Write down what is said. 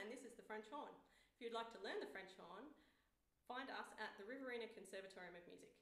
and this is the French horn. If you'd like to learn the French horn, find us at the Riverina Conservatorium of Music.